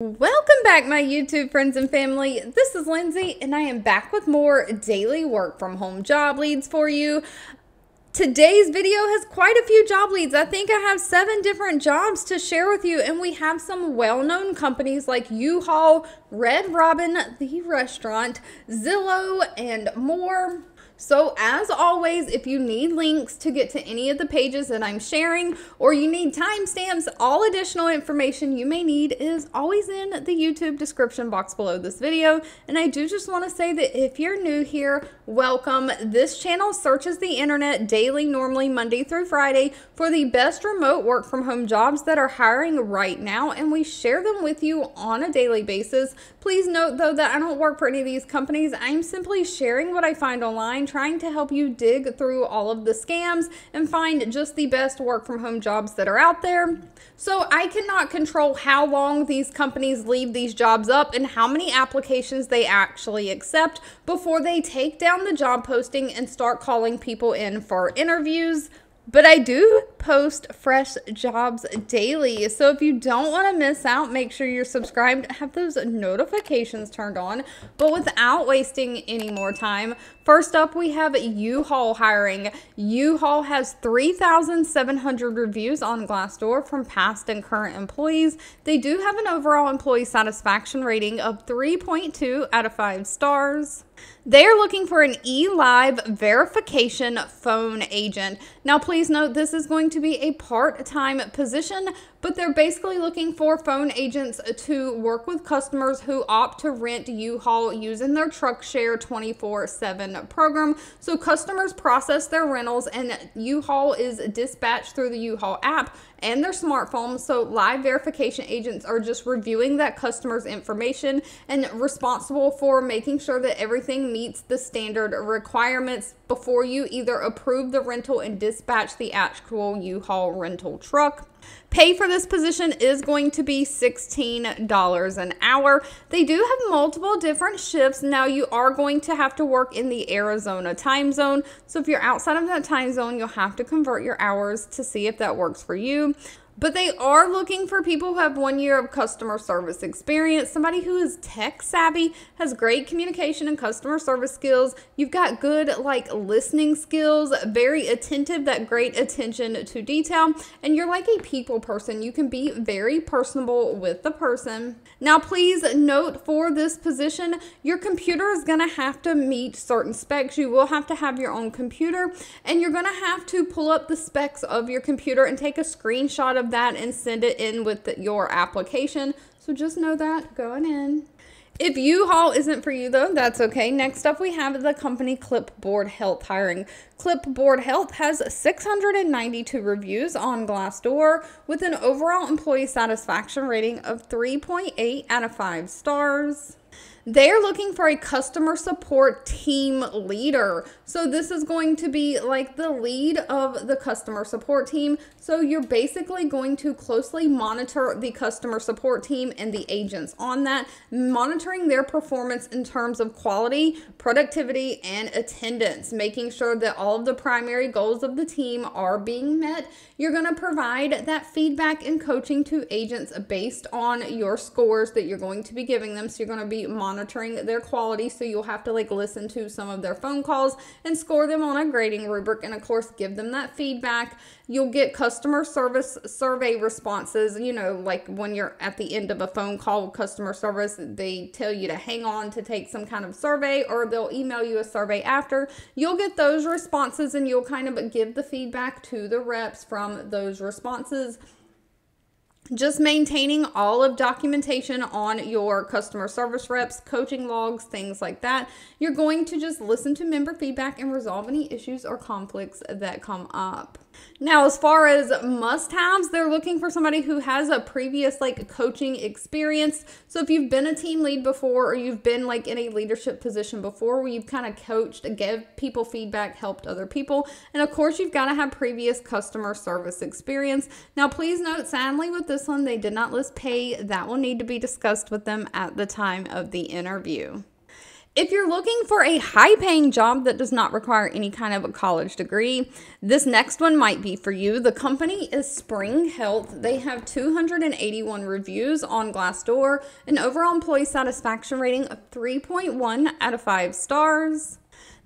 Welcome back, my YouTube friends and family. This is Lindsey, and I am back with more daily work from home job leads for you. Today's video has quite a few job leads. I think I have seven different jobs to share with you, and we have some well known companies like U Haul, Red Robin, the restaurant, Zillow, and more. So as always, if you need links to get to any of the pages that I'm sharing or you need timestamps, all additional information you may need is always in the YouTube description box below this video. And I do just want to say that if you're new here, welcome. This channel searches the internet daily, normally Monday through Friday, for the best remote work from home jobs that are hiring right now, and we share them with you on a daily basis. Please note though that I don't work for any of these companies. I'm simply sharing what I find online trying to help you dig through all of the scams and find just the best work from home jobs that are out there. So I cannot control how long these companies leave these jobs up and how many applications they actually accept before they take down the job posting and start calling people in for interviews. But I do post fresh jobs daily. So if you don't want to miss out, make sure you're subscribed, have those notifications turned on. But without wasting any more time, first up we have U-Haul hiring. U-Haul has 3,700 reviews on Glassdoor from past and current employees. They do have an overall employee satisfaction rating of 3.2 out of 5 stars. They're looking for an eLive verification phone agent. Now, please note this is going to be a part time position, but they're basically looking for phone agents to work with customers who opt to rent U-Haul using their truck share 24 7 program. So, customers process their rentals, and U-Haul is dispatched through the U-Haul app and their smartphone. So, live verification agents are just reviewing that customer's information and responsible for making sure that everything meets the standard requirements before you either approve the rental and dispatch the actual U-Haul rental truck. Pay for this position is going to be $16 an hour. They do have multiple different shifts. Now, you are going to have to work in the Arizona time zone. So, if you're outside of that time zone, you'll have to convert your hours to see if that works for you. But they are looking for people who have one year of customer service experience, somebody who is tech savvy, has great communication and customer service skills. You've got good, like, listening skills, very attentive, that great attention to detail, and you're like a people person. You can be very personable with the person. Now, please note for this position, your computer is going to have to meet certain specs. You will have to have your own computer, and you're going to have to pull up the specs of your computer and take a screenshot of that and send it in with your application. So just know that going in. If U-Haul isn't for you though, that's okay. Next up we have the company Clipboard Health hiring. Clipboard Health has 692 reviews on Glassdoor with an overall employee satisfaction rating of 3.8 out of 5 stars. They're looking for a customer support team leader. So this is going to be like the lead of the customer support team. So you're basically going to closely monitor the customer support team and the agents on that, monitoring their performance in terms of quality, productivity, and attendance, making sure that all of the primary goals of the team are being met. You're going to provide that feedback and coaching to agents based on your scores that you're going to be giving them. So you're going to be monitoring monitoring their quality. So you'll have to like listen to some of their phone calls and score them on a grading rubric and of course give them that feedback. You'll get customer service survey responses, you know, like when you're at the end of a phone call customer service, they tell you to hang on to take some kind of survey or they'll email you a survey after. You'll get those responses and you'll kind of give the feedback to the reps from those responses just maintaining all of documentation on your customer service reps, coaching logs, things like that. You're going to just listen to member feedback and resolve any issues or conflicts that come up. Now, as far as must haves, they're looking for somebody who has a previous like coaching experience. So, if you've been a team lead before or you've been like in a leadership position before where you've kind of coached, give people feedback, helped other people, and of course, you've got to have previous customer service experience. Now, please note, sadly, with this one, they did not list pay. That will need to be discussed with them at the time of the interview. If you're looking for a high paying job that does not require any kind of a college degree, this next one might be for you. The company is Spring Health. They have 281 reviews on Glassdoor, an overall employee satisfaction rating of 3.1 out of 5 stars.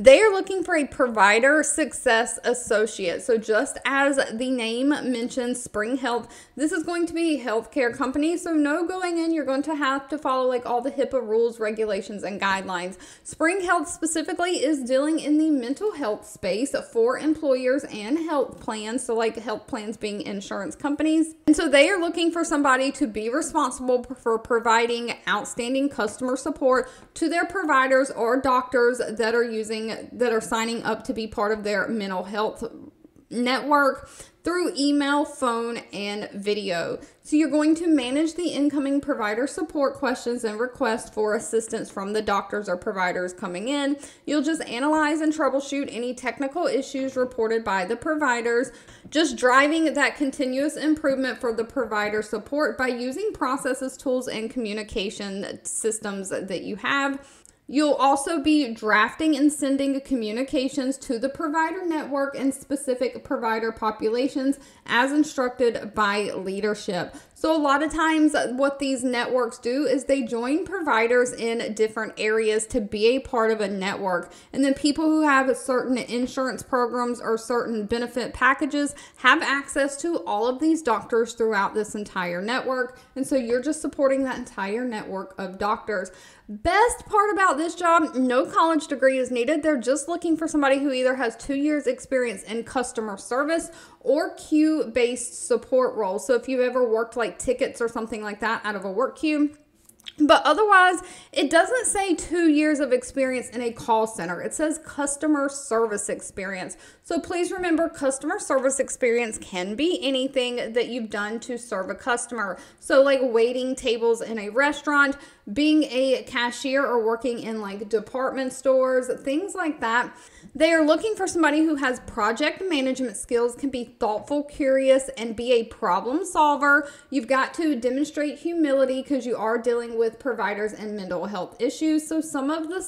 They are looking for a provider success associate. So, just as the name mentions, Spring Health, this is going to be a healthcare company. So, know going in, you're going to have to follow like all the HIPAA rules, regulations, and guidelines. Spring Health specifically is dealing in the mental health space for employers and health plans. So, like health plans being insurance companies. And so, they are looking for somebody to be responsible for providing outstanding customer support to their providers or doctors that are using that are signing up to be part of their mental health network through email, phone, and video. So you're going to manage the incoming provider support questions and requests for assistance from the doctors or providers coming in. You'll just analyze and troubleshoot any technical issues reported by the providers, just driving that continuous improvement for the provider support by using processes, tools, and communication systems that you have. You'll also be drafting and sending communications to the provider network and specific provider populations as instructed by leadership. So, a lot of times, uh, what these networks do is they join providers in different areas to be a part of a network. And then people who have certain insurance programs or certain benefit packages have access to all of these doctors throughout this entire network. And so, you're just supporting that entire network of doctors. Best part about this job no college degree is needed. They're just looking for somebody who either has two years' experience in customer service or queue based support roles. So if you've ever worked like tickets or something like that out of a work queue, but otherwise, it doesn't say two years of experience in a call center. It says customer service experience. So please remember, customer service experience can be anything that you've done to serve a customer. So, like waiting tables in a restaurant, being a cashier, or working in like department stores, things like that. They are looking for somebody who has project management skills, can be thoughtful, curious, and be a problem solver. You've got to demonstrate humility because you are dealing with providers and mental health issues. So, some of the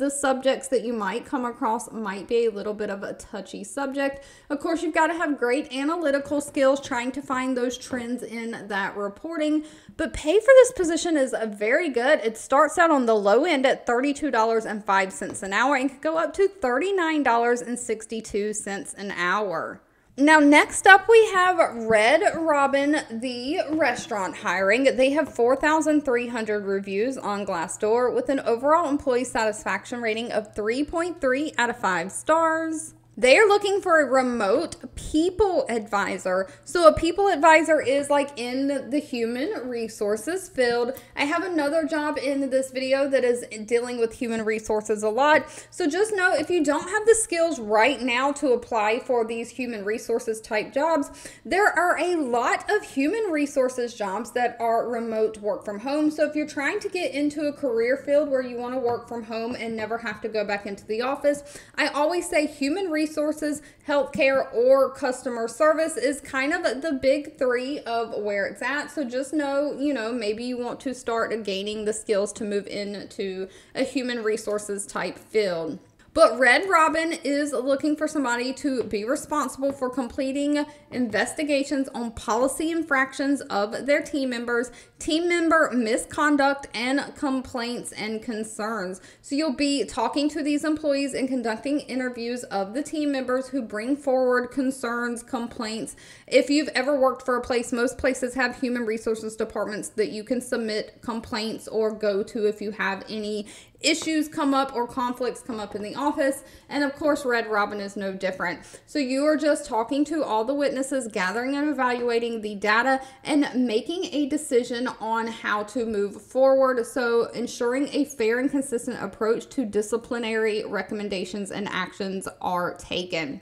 the subjects that you might come across might be a little bit of a touchy subject. Of course, you've got to have great analytical skills trying to find those trends in that reporting. But pay for this position is very good. It starts out on the low end at $32.05 an hour and can go up to $39.62 an hour. Now, next up, we have Red Robin, the restaurant hiring. They have 4,300 reviews on Glassdoor with an overall employee satisfaction rating of 3.3 out of 5 stars. They are looking for a remote people advisor. So, a people advisor is like in the human resources field. I have another job in this video that is dealing with human resources a lot. So, just know if you don't have the skills right now to apply for these human resources type jobs, there are a lot of human resources jobs that are remote work from home. So, if you're trying to get into a career field where you want to work from home and never have to go back into the office, I always say human resources resources, healthcare, or customer service is kind of the big three of where it's at. So just know, you know, maybe you want to start gaining the skills to move into a human resources type field. But Red Robin is looking for somebody to be responsible for completing investigations on policy infractions of their team members, team member misconduct, and complaints and concerns. So you'll be talking to these employees and conducting interviews of the team members who bring forward concerns, complaints. If you've ever worked for a place, most places have human resources departments that you can submit complaints or go to if you have any issues come up or conflicts come up in the office. And of course, Red Robin is no different. So you are just talking to all the witnesses, gathering and evaluating the data, and making a decision on how to move forward. So ensuring a fair and consistent approach to disciplinary recommendations and actions are taken.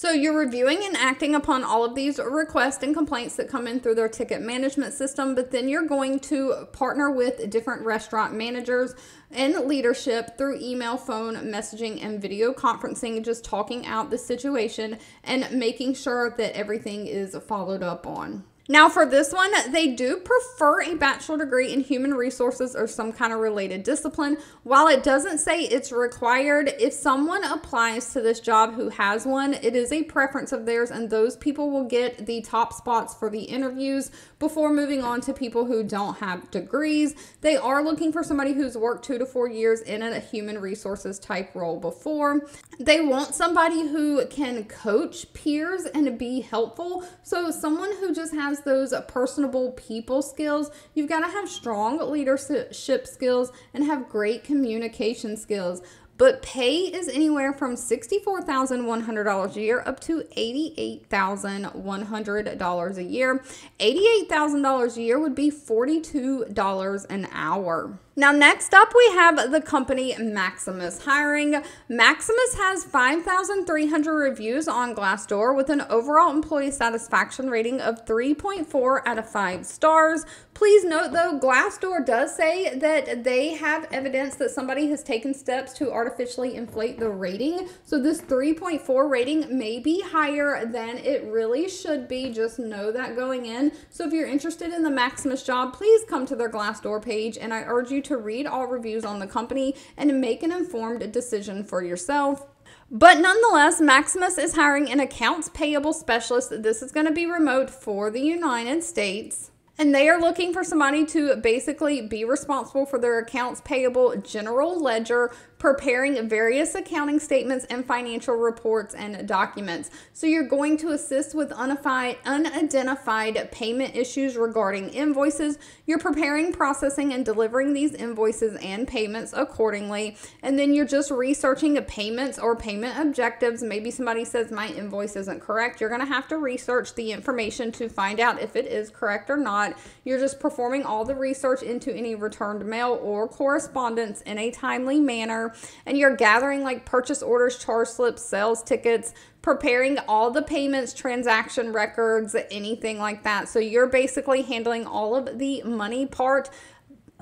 So you're reviewing and acting upon all of these requests and complaints that come in through their ticket management system, but then you're going to partner with different restaurant managers and leadership through email, phone, messaging, and video conferencing, just talking out the situation and making sure that everything is followed up on. Now, for this one, they do prefer a bachelor degree in human resources or some kind of related discipline. While it doesn't say it's required, if someone applies to this job who has one, it is a preference of theirs, and those people will get the top spots for the interviews before moving on to people who don't have degrees. They are looking for somebody who's worked two to four years in a human resources type role before. They want somebody who can coach peers and be helpful. So, someone who just has those personable people skills, you've got to have strong leadership skills and have great communication skills. But pay is anywhere from $64,100 a year up to $88,100 a year. $88,000 a year would be $42 an hour. Now, next up, we have the company Maximus Hiring. Maximus has 5,300 reviews on Glassdoor with an overall employee satisfaction rating of 3.4 out of 5 stars. Please note, though, Glassdoor does say that they have evidence that somebody has taken steps to artificially inflate the rating. So, this 3.4 rating may be higher than it really should be. Just know that going in. So, if you're interested in the Maximus job, please come to their Glassdoor page, and I urge you to read all reviews on the company and make an informed decision for yourself. But nonetheless, Maximus is hiring an accounts payable specialist. This is going to be remote for the United States. And they are looking for somebody to basically be responsible for their accounts payable general ledger, preparing various accounting statements and financial reports and documents. So you're going to assist with unidentified payment issues regarding invoices. You're preparing, processing, and delivering these invoices and payments accordingly. And then you're just researching the payments or payment objectives. Maybe somebody says my invoice isn't correct. You're going to have to research the information to find out if it is correct or not. You're just performing all the research into any returned mail or correspondence in a timely manner and you're gathering like purchase orders, charge slips, sales tickets, preparing all the payments, transaction records, anything like that. So you're basically handling all of the money part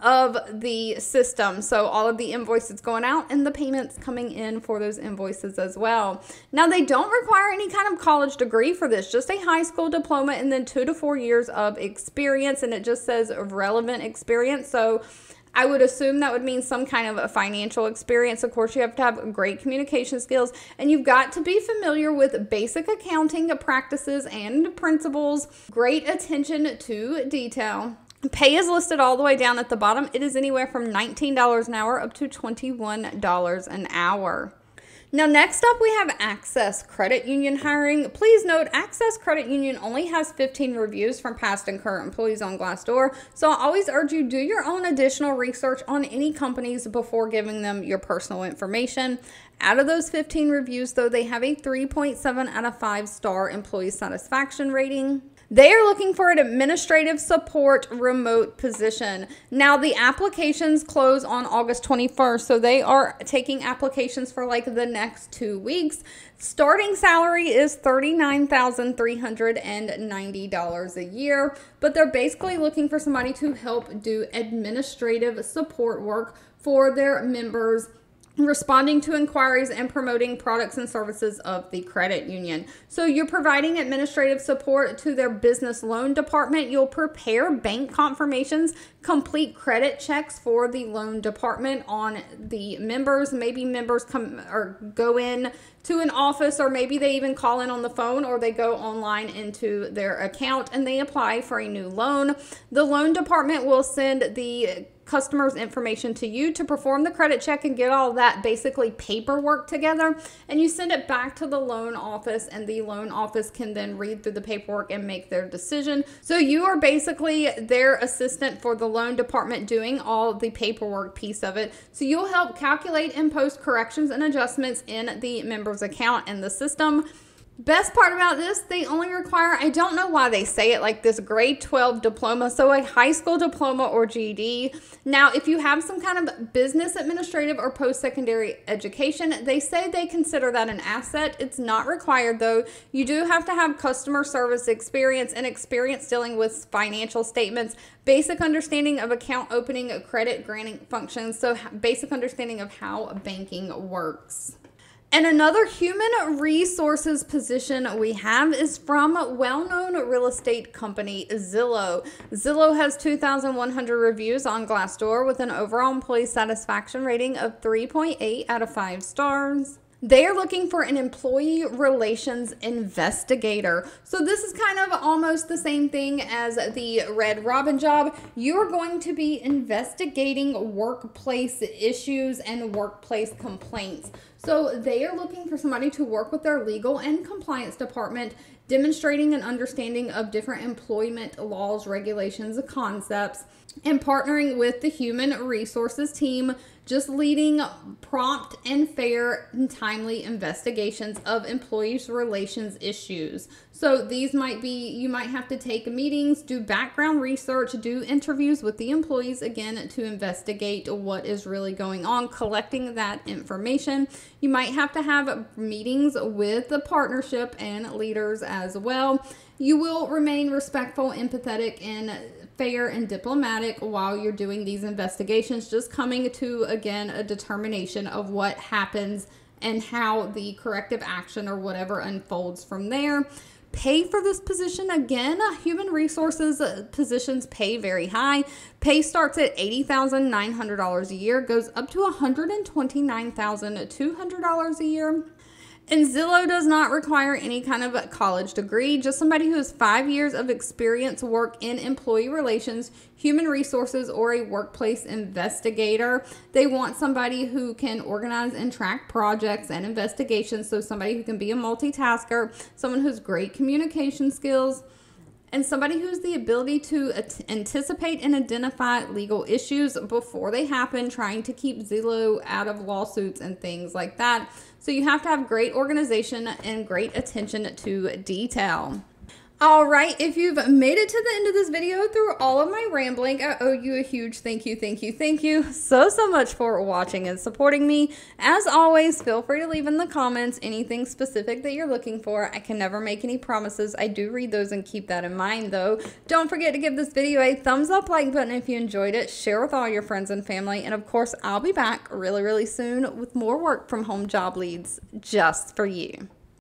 of the system. So all of the invoices going out and the payments coming in for those invoices as well. Now they don't require any kind of college degree for this, just a high school diploma and then 2 to 4 years of experience and it just says relevant experience. So I would assume that would mean some kind of a financial experience. Of course, you have to have great communication skills and you've got to be familiar with basic accounting practices and principles, great attention to detail. Pay is listed all the way down at the bottom. It is anywhere from $19 an hour up to $21 an hour. Now, next up, we have Access Credit Union hiring. Please note, Access Credit Union only has 15 reviews from past and current employees on Glassdoor, so I always urge you do your own additional research on any companies before giving them your personal information. Out of those 15 reviews, though, they have a 3.7 out of 5 star employee satisfaction rating. They are looking for an administrative support remote position. Now, the applications close on August 21st, so they are taking applications for like the next two weeks. Starting salary is $39,390 a year, but they're basically looking for somebody to help do administrative support work for their members responding to inquiries and promoting products and services of the credit union. So you're providing administrative support to their business loan department. You'll prepare bank confirmations, complete credit checks for the loan department on the members. Maybe members come or go in to an office or maybe they even call in on the phone or they go online into their account and they apply for a new loan. The loan department will send the customer's information to you to perform the credit check and get all that basically paperwork together. And you send it back to the loan office, and the loan office can then read through the paperwork and make their decision. So you are basically their assistant for the loan department doing all the paperwork piece of it. So you'll help calculate and post corrections and adjustments in the member's account and the system. Best part about this, they only require, I don't know why they say it like this grade 12 diploma, so a high school diploma or GED. Now, if you have some kind of business administrative or post secondary education, they say they consider that an asset. It's not required though. You do have to have customer service experience and experience dealing with financial statements, basic understanding of account opening, credit granting functions, so basic understanding of how banking works. And another human resources position we have is from well known real estate company Zillow. Zillow has 2,100 reviews on Glassdoor with an overall employee satisfaction rating of 3.8 out of 5 stars. They are looking for an employee relations investigator. So, this is kind of almost the same thing as the Red Robin job. You're going to be investigating workplace issues and workplace complaints. So, they are looking for somebody to work with their legal and compliance department, demonstrating an understanding of different employment laws, regulations, concepts, and partnering with the human resources team just leading prompt and fair and timely investigations of employees' relations issues. So these might be, you might have to take meetings, do background research, do interviews with the employees again to investigate what is really going on, collecting that information. You might have to have meetings with the partnership and leaders as well. You will remain respectful, empathetic, and fair and diplomatic while you're doing these investigations, just coming to, again, a determination of what happens and how the corrective action or whatever unfolds from there. Pay for this position again, human resources uh, positions pay very high. Pay starts at $80,900 a year, goes up to $129,200 a year. And Zillow does not require any kind of a college degree, just somebody who has five years of experience work in employee relations, human resources, or a workplace investigator. They want somebody who can organize and track projects and investigations, so somebody who can be a multitasker, someone who's great communication skills and somebody who's the ability to anticipate and identify legal issues before they happen, trying to keep Zillow out of lawsuits and things like that. So you have to have great organization and great attention to detail. All right, if you've made it to the end of this video through all of my rambling, I owe you a huge thank you, thank you, thank you so, so much for watching and supporting me. As always, feel free to leave in the comments anything specific that you're looking for. I can never make any promises. I do read those and keep that in mind, though. Don't forget to give this video a thumbs up like button if you enjoyed it. Share with all your friends and family. And of course, I'll be back really, really soon with more work from home job leads just for you.